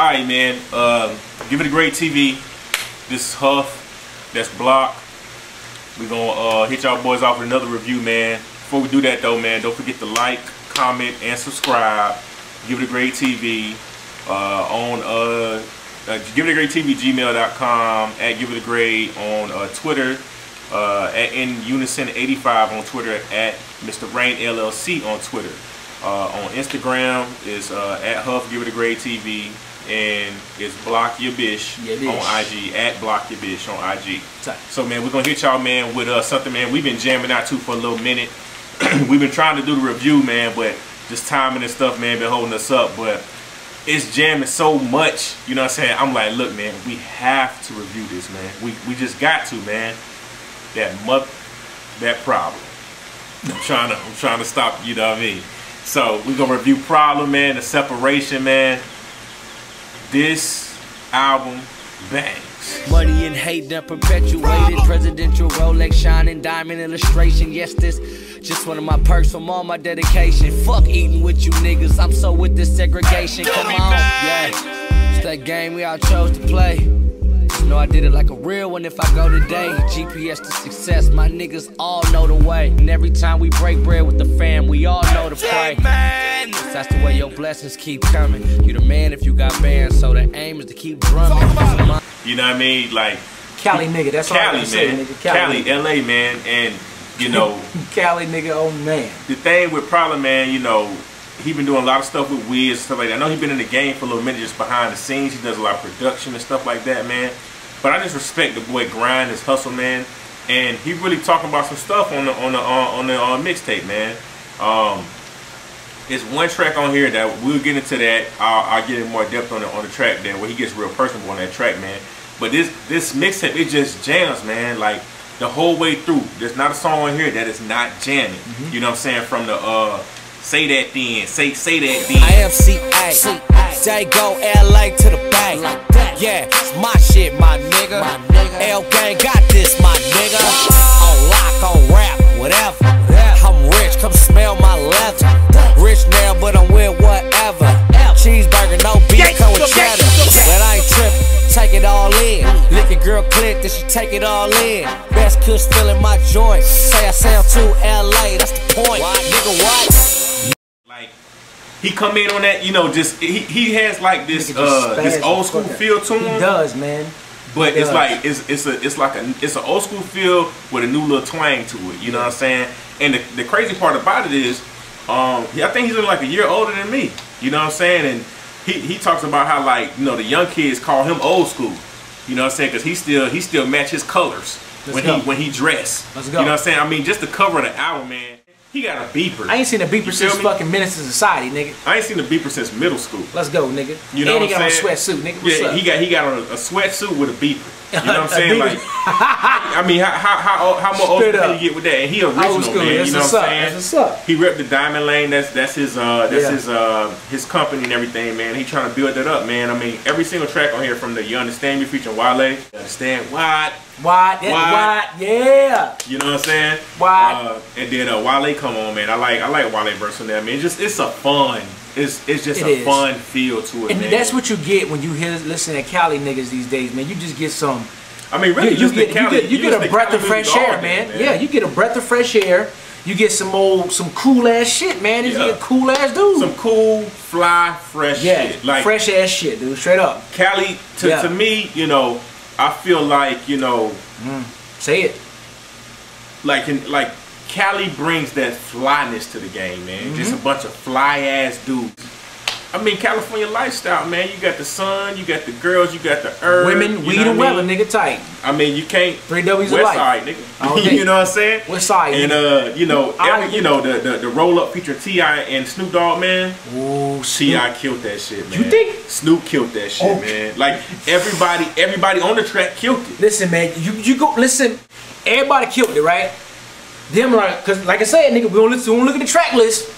Alright, man. Um, give it a grade TV. This is Huff. That's Block. We're going to uh, hit y'all boys off with another review, man. Before we do that, though, man, don't forget to like, comment, and subscribe. Give it a grade TV. Uh, on uh, uh, give it a grade TV gmail.com at give it a on uh, Twitter uh, at in unison 85 on Twitter at Mr. Reign LLC on Twitter. Uh, on Instagram is uh, at Huff Give It a Grade TV and it's Block Your bitch, Yeah, bish. on IG at Block Your bitch on IG. Tight. So man, we're gonna hit y'all man with uh, something man we've been jamming out to for a little minute. we've been trying to do the review man, but just timing and stuff man been holding us up. But it's jamming so much, you know what I'm saying? I'm like, look man, we have to review this man. We we just got to man. That muck, that problem. I'm trying to I'm trying to stop, you know what I mean? So we're gonna review Problem Man, the separation man. This album bangs. Money and hate done perpetuated. Presidential Rolex shining diamond illustration. Yes, this just one of my perks from all my dedication. Fuck eating with you niggas. I'm so with this segregation. Come on, yeah. It's that game we all chose to play. Just know I did it like a real one if I go today. GPS to success, my niggas all know the way. And every time we break bread with the fam, we all know to pray. That's the way your blessings keep coming. You the man if you got bands, so the aim is to keep drumming. You know what I mean? Like Cali nigga, that's all I Cali can say, man. nigga. Cali, LA man, and you know Cali nigga, oh man. the thing with Problem Man, you know, he been doing a lot of stuff with Wiz and stuff like that. I know he been in the game for a little minute just behind the scenes. He does a lot of production and stuff like that, man. But I just respect the boy grind, his hustle, man. And he really talking about some stuff on the on the uh, on the uh, mixtape, man. Um, there's one track on here that we'll get into that. I'll, I'll get in more depth on the on the track there where he gets real personal on that track, man. But this this mixtape it just jams, man. Like the whole way through. There's not a song on here that is not jamming. Mm-hmm. You know what I'm saying? From the uh, say that then, say say that then. I am CA. Say go LA to the bank. Yeah, it's my shit, my nigga. my nigga. L gang got this, my nigga. On lock, on rap, whatever. I'm rich, come smell my leather. Rich now, but I'm with whatever. Cheeseburger, no beef, come with cheddar. But I ain't tripping, take it all in. Lick a girl click, then she take it all in. Best kush still in my joint. Say I sound too LA, that's the point. Nigga, what? like he come in on that, you know, just he, he has like this uh this old school feel to him. He him. does, man. But it's like it's it's a it's like a it's an old school feel with a new little twang to it. You know what I'm saying? And the, the crazy part about it is, um, I think he's like a year older than me. You know what I'm saying? And he he talks about how like you know the young kids call him old school. You know what I'm saying? Because he still he still match his colors Let's when go. he when he dress. Let's go. You know what I'm saying? I mean, just the cover of the album, man. He got a beeper. I ain't seen a beeper since me? fucking Menace to Society, nigga. I ain't seen a beeper since middle school. Let's go, nigga. You know and he what got I'm on a saying? sweatsuit, nigga. What's yeah, up? he got he got on a, a sweatsuit with a beeper. You know what I'm saying? Like, I mean, how how how, how much old up. can you get with that? And he original Old school, man. you know what I'm saying? that's what's up. He ripped the Diamond Lane. That's that's his uh that's Yeah. his uh his company and everything, man. He trying to build that up, man. I mean, every single track on here from the You Understand Me featuring Wale. You understand what? Wide. wide, yeah. You know what I'm saying? Wide. Uh, and then uh, Wale come on, man. I like I like Wale verse on that, man. Just it's a fun. It's it's just It a is. fun feel to it, And man. that's what you get when you hear listen to Cali niggas these days, man. You just get some I mean, you, really, you just get, the you get, you get a breath Cali of fresh air, day, man. Yeah, you get a breath of fresh air. You get some old, some cool ass shit, man. You Yeah. get cool ass dude. some cool, fly, fresh yeah, shit. Like fresh ass shit, dude. Straight up. Cali, to, Yeah. to me, you know, I feel like you know, mm. Say it. like in, like Cali brings that flyness to the game, man. Mm-hmm. Just a bunch of fly ass dudes. I mean, California lifestyle, man. You got the sun, you got the girls, you got the herb. Women, weed, and weather, nigga, tight. I mean, you can't. Three W's West life. side, nigga. you know what I'm saying? West side, And uh, you know, every, you know the the, the roll up feature T.I. and Snoop Dogg, man. Ooh, T.I. killed that shit, man. You think? Snoop killed that shit, Oh. man? Like everybody, everybody on the track killed it. Listen, man, you you go listen. Everybody killed it, right? Them like, cause like I said, nigga, we don't listen. We don't look at the track list.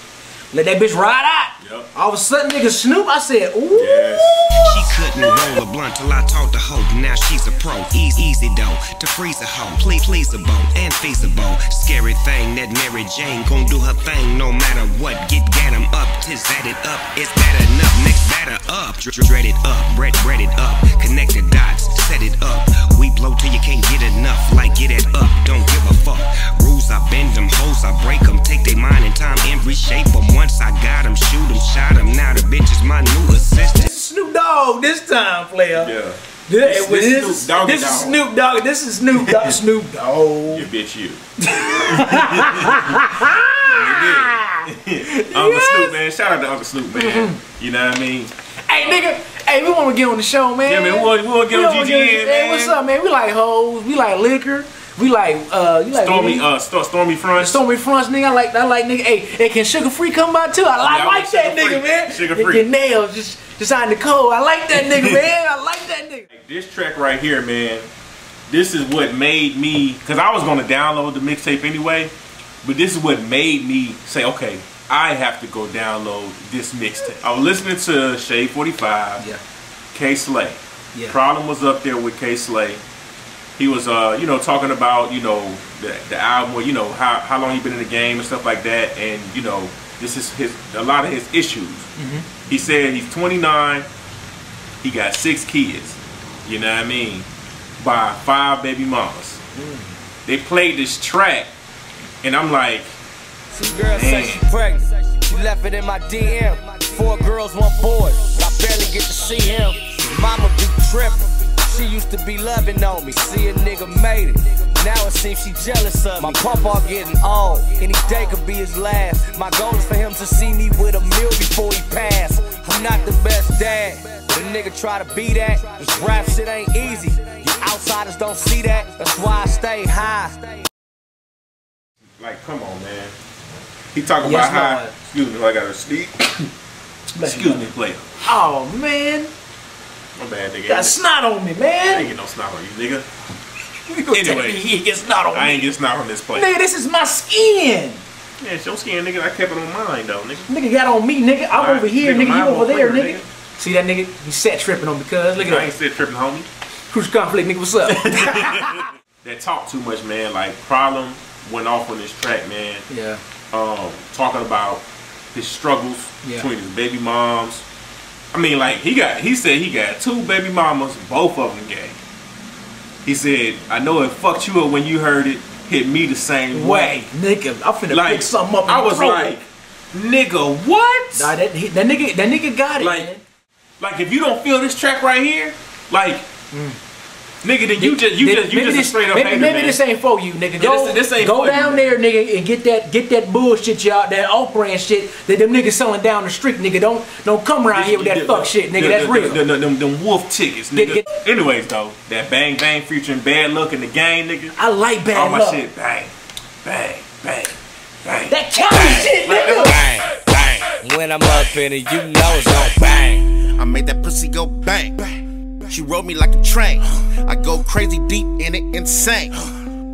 Let that bitch ride out. Yep. All of a sudden, nigga Snoop, I said, ooh. Yes. She couldn't roll a blunt till I taught the hoe. Now she's a pro. Easy, easy though. To freeze a hoe. Please, pleaseable and feasible. Scary thing that Mary Jane gon' do her thing no matter what. Get gat 'em up. Tis that it up. It's bad enough. Next batter up. Dr- dr- Dread it up. Bread, bread it up. Connect the dots. Set it up. We blow till you can't get enough. Like get it up. Don't give a fuck. Rules I bend them. Hoes I break them. Take they mind and time and reshape them. Once I this time, player. Yeah. This, This- this, this is, Snoop this is Dogg. Snoop Dogg. This is Snoop Dogg. Snoop Dogg. You bitch you. Uncle Snoop, man. Shout out to Uncle Snoop, man. You know what I mean? Hey, nigga. Hey, we want to get on the show, man. Yeah, man, we wanna- we get on GGN, Hey, what's up, man? We like hoes. We like liquor. We like, uh, you like Stormy, weed? uh, Sto- Stormy Front. Stormy fronts, nigga. I like, I like, nigga. Hey, hey, can Suga Free come by too? I, like, Yeah, I like want that Sugar nigga, man. Sugar Nigga, Free. nails, just, just out the cold. I like that nigga, man. I like that nigga. This track right here, man, this is what made me, because I was going to download the mixtape anyway, but this is what made me say, okay, I have to go download this mixtape. I was listening to Shade 45, Yeah, Kay Slay. yeah. Problem was up there with Kay Slay. He was, uh, you know, talking about, you know, the, the album, or, you know, how, how long he been in the game and stuff like that, and you know, this is his a lot of his issues. Mm-hmm. He said he's 29, he got six kids. You know what I mean? By five baby mamas. Mm. They played this track, and I'm like, Some girl say Man. she pregnant. She left it in my DM. Four girls, one boy. I barely get to see him. Mama be tripping. She used to be loving on me. See a nigga made it. Now it seems she jealous of me. My papa getting old. Any day could be his last. My goal is for him to see me with a meal before he pass. I'm not the best dad. But a nigga try to be that. This rap shit ain't easy. You outsiders don't see that. That's why I stay high. like, come on, man. He talking Yes, about how. Excuse me, I gotta sleep. Excuse me, player. Oh man, My bad, nigga. got snot on me, man. I ain't get no snot on you, nigga. You Anyway. me he get snot on I me? ain't get snot on this plate. Nigga, this is my skin. Yeah, it's your skin, nigga. I kept it on mine, though, nigga. Nigga got on me, nigga. I'm Alright, over here, nigga, nigga. You over there, nigga. nigga. See that nigga? He sat tripping on me, cuz. Look I at ain't that. sit tripping, homie. Cruise conflict, nigga. What's up? That talk too much, man. Like, Problem went off on this track, man. yeah. um, talking about his struggles Yeah. between his baby moms. I mean, like he got, he said he got two baby mamas, both of them gay. He said, "I know it fucked you up when you heard it. Hit me the same way." Nigga. I'm finna Like, pick something up. I was like, "Nigga, what?" Nah, that, he- that nigga, that nigga got it, Like, man. Like, if you don't feel this track right here, like, mm. Nigga, then you just, you Maybe- just, you maybe just a this, straight up maybe, hater, maybe man. this ain't for you, nigga. Yeah, Go, this- this ain't go for you, down man. there, nigga, and get that get that bullshit, y'all. That off-brand shit that them niggas selling down the street, nigga. Don't don't come around here with that The- fuck shit, nigga. the- That's the- real. the- the- them, them wolf tickets, nigga. get- Anyways, though, that bang bang featuring Bad Lucc in the game, nigga. I like Bad Lucc. All my luck. shit, bang, bang, bang, bang. That Cali shit, nigga. Bang, bang. When I'm up in it, you know it's gon' bang. I made that pussy go bang. bang. She rode me like a train. I go crazy deep in it, insane.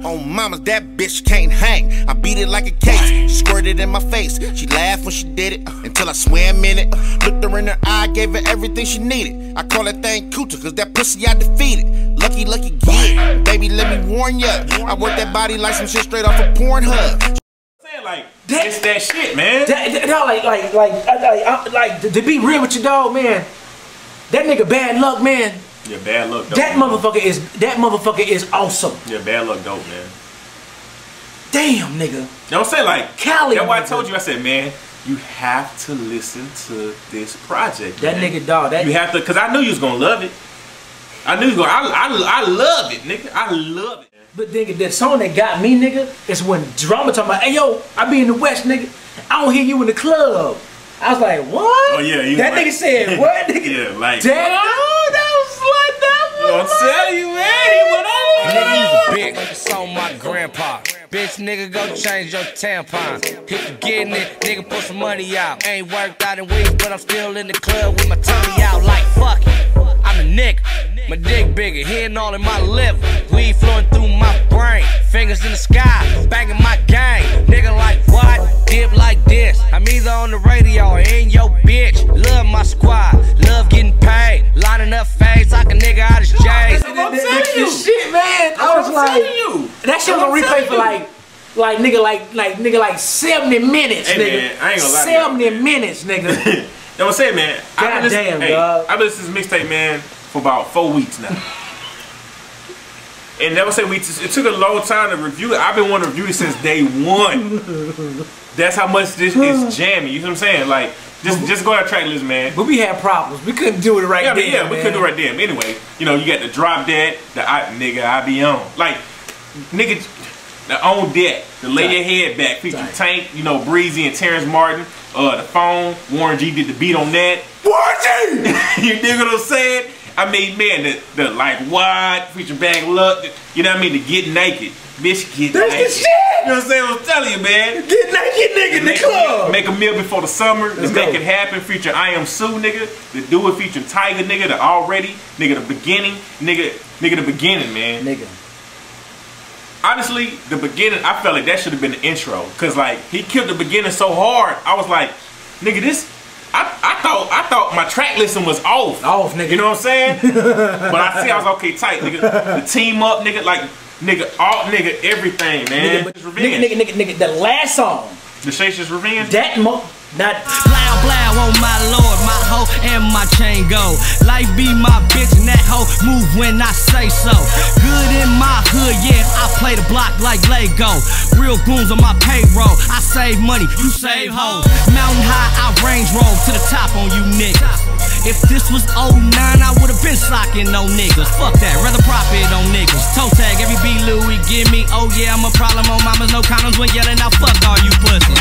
On mamas, that bitch can't hang. I beat it like a case. She squirted in my face. She laughed when she did it until I swam in it. Looked her in her eye, gave her everything she needed. I call that thing cooter, cause that pussy I defeated. Lucky, lucky kid. Baby, let me warn ya. I work that body like some shit straight off of Pornhub. saying like That- it's that shit, man. That, that, no, like, like, like, I- like, uh, like, to, to be real with you, dog, man. That nigga Bad Lucc, man. Yeah, Bad Lucc. Dope, That man. motherfucker is that motherfucker is awesome. Yeah, Bad Lucc, dope, man. Damn, nigga. You know what I'm saying? Like Cali, That's why I told you. I said, man, you have to listen to this project. That man. nigga, dog. That You have to, cause I knew you was gonna love it. I knew you was gonna. I, I, I love it, nigga. I love it. But nigga, the song that got me, nigga, is when drama talking about, hey yo, I be in the West, nigga. I don't hear you in the club. I was like, what? Oh, yeah, you That like- nigga said, what, nigga? Yeah, like. That, oh, that was like that You know was. what I'm telling you, man. He went on. Nigga, you a bitch. It's on my grandpa. Bitch, nigga, go change your tampon. If you getting it, nigga, put some money out. Ain't worked out in weeks, but I'm still in the club with my tummy out like fuck it. I'm a nigga. My dick bigger, hitting all in my liver. Weed flowing through my brain. Fingers in the sky, banging my gang. Nigga, like what? Dip like this. I'm either on the radio or in your bitch. Love my squad, love getting paid. Lining up face like a nigga out of jail. I'm telling you. Shit, man. I was I'm like, telling you. that shit was on I'm replay for like, like nigga, like, like nigga, like seventy minutes, Hey, nigga. man, I ain't gonna lie to y'all, Seventy man. minutes, nigga. That was saying, man. I've been God listening, damn, hey, dog. I've been listening to this mixtape, man, for about four weeks now. and that was saying we. It took a long time to review it. I've been wanting to review it since day one. That's how much this is jamming. You know what I'm saying? Like, just just go out track list, man. but we had problems. We couldn't do it right Yeah, I there. mean, yeah, we couldn't do it right then. Anyway, you know, you got the drop dead, the I, nigga I be on, like nigga, the on deck, the lay your head back, feature. Tank, you know, Breezy and Terrace Martin, uh, the phone, Warren G did the beat on that. Warren G, you dig what I'm saying? I mean, man, the the like wide feature Bad Lucc, you know what I mean? The get naked, bitch, get That's the shit. You know what I'm saying? I'm telling you, man. Get naked, nigga, in the Make, club. make a meal before the summer. Let's make it happen. Feature Iamsu, nigga. The do it feature Tyga, nigga. The already, nigga. The beginning, nigga. Nigga. The beginning, man. nigga. Honestly, the beginning. I felt like that should have been the intro, cause like he killed the beginning so hard. I was like, nigga, this. I, I thought I thought my track listing was off. Off, nigga. You know what I'm saying? but I see I was okay tight, nigga. The team up, nigga. Like, nigga, all nigga, everything, man. Nigga, but- nigga, revenge. nigga, nigga, nigga, the last song, The Shakespeare's revenge. that mo, not Blow, blow, oh my lord, my hoe and my chain go. Life be my bitch and that hoe move when I say so. Good in my hood, yeah, I play the block like Lego. Real goons on my payroll, I save money, you save hoes. Mountain high, I range roll to the top on you niggas. If this was 09, I would've been slocking no niggas. Fuck that, rather profit on niggas. Toe tag, every B Louis give me. Oh yeah, I'm a problem on mamas, no condoms when yelling out fuck all you pussies.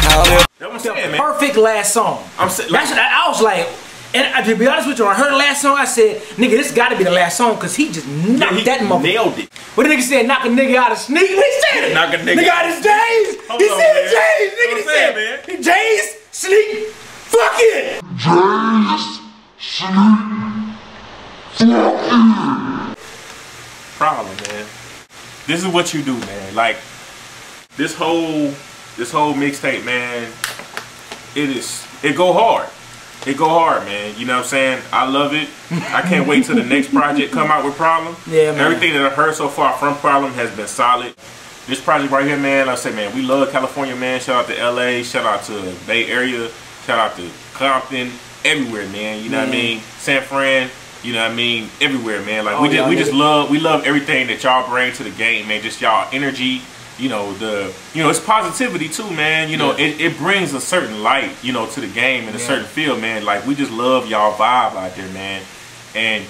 That was the saying, man. perfect last song. I'm saying, That's what I, I was like, and uh, to be honest with you, when I heard the last song, I said, nigga, this got to be the last song because he just knocked he that mother. nailed it. But the nigga said, knock a nigga out of sneak. What he said? Knock a nigga out of J's. Hold he on, said man. J's. What Nigga, he I'm said saying, J's, sneak, fuck it. Problem, man. This is what you do, man. Like this whole this whole mixtape, man. It is it go hard. It go hard, man. You know what I'm saying? I love it. I can't wait till the next project come out with Problem. Yeah, man. Everything that I've heard so far from Problem has been solid. This project right here, man, like I say, man, we love California, man. Shout out to LA, shout out to Bay Area, shout out to Compton, everywhere, man. You know what I mean? San Fran, you know what I mean? Everywhere, man. Like Oh, we just we just love we love everything that y'all bring to the game, man. Just y'all energy, you know, the you know, it's positivity too, man. You know, Yeah. it, it brings a certain light, you know, to the game and a Yeah. certain feel, man. Like we just love y'all vibe out there, man. And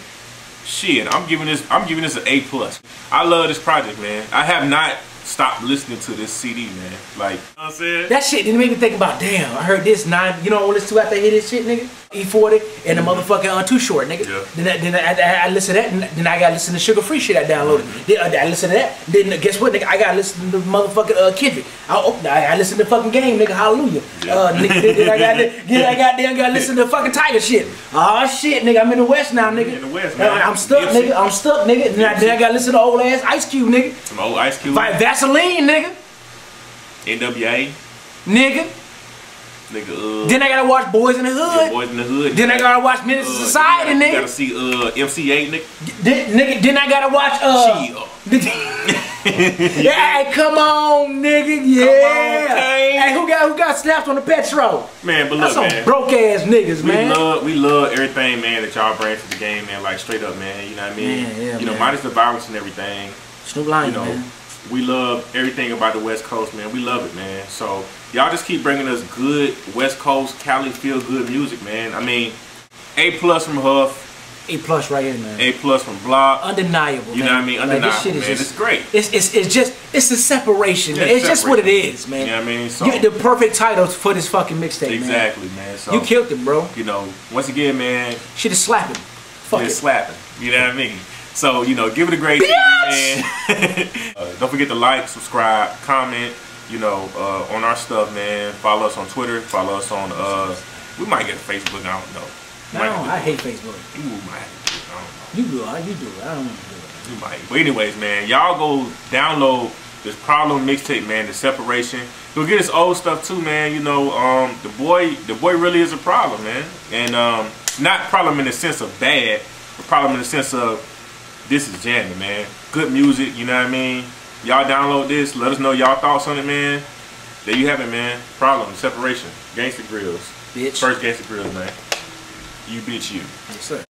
shit, I'm giving this I'm giving this an A plus. I love this project, man. I have not stopped listening to this CD, man. Like, you know what I'm saying? That shit didn't make me think about, damn, I heard this nine, you know what I listen to after I hear this shit, nigga? E40 and the motherfucking uh, Too Short, nigga. Yeah. Then, I, then I, I, I listen to that, and then I gotta listen to Suga Free shit I downloaded. Then uh, I listen to that, then uh, guess what, nigga? I gotta listen to the motherfucking uh, Kendrick. I, oh, I, I listen to fucking Game, nigga, hallelujah. Yeah. Uh, nigga, then, I got then I got then I gotta listen to fucking Tyga shit. Oh shit, nigga, I'm in the West now, nigga. In the West, Uh, man. I'm stuck, nigga. I'm stuck, nigga. Then I, then I gotta listen to old ass Ice Cube, nigga. Some old Ice Cube, Fight Vaseline, nigga. NWA, Nigga. nigga, uh, Then I gotta watch Boys in the Hood. Boys in the Hood. Then I gotta watch Menace Uh, Society, you gotta, nigga. gotta see uh, MC Eiht, nigga. Then, nigga. Then I gotta watch uh. Chill. yeah, come on, nigga. Yeah. Kane. hey, who got who got slapped on the petrol? Man, but That's look, some man. broke ass niggas, We man. love we love everything, man, that y'all bring to the game, man. Like straight up, man. You know what I mean? Yeah, yeah, you know, man. minus the violence and everything. Snoop Lion, You know, man. we love everything about the West Coast, man. We love it, man. So y'all just keep bringing us good West Coast Cali feel good music, man. I mean, A plus from Huff, A plus right here, man. A plus from Block. Undeniable. You know what I mean? Like, Undeniable, this shit is man. just, It's great. It's, it's it's just it's a separation. Yeah, man. It's just what it is, man. You know what I mean? So You- the perfect title for this fucking mixtape, man. exactly, man. So You killed it, bro. you know, once again, man, Shit is slapping. Fuck it's it. slapping. You know what I mean? So, you know, give it a great man. uh, don't forget to like, subscribe, comment, you know, uh, on our stuff, man. Follow us on Twitter. Follow us on, uh, we might get a Facebook. I don't know. No, I hate. Facebook. Ooh, might have to do it. I don't know. You do it. You do it. I don't want to do it. You might. But anyways, man, y'all go download this problem mixtape, man, the separation. go get his old stuff too, man. You know, um, the boy, the boy really is a problem, man, and um, not problem in the sense of bad, but problem in the sense of this is jamming, man. Good music, you know what I mean. Y'all download this. Let us know y'all thoughts on it, man. There you have it, man. Problem, separation, Gangsta Grillz. Bitch. First Gangsta Grillz, man. You bitch you. Yes, sir.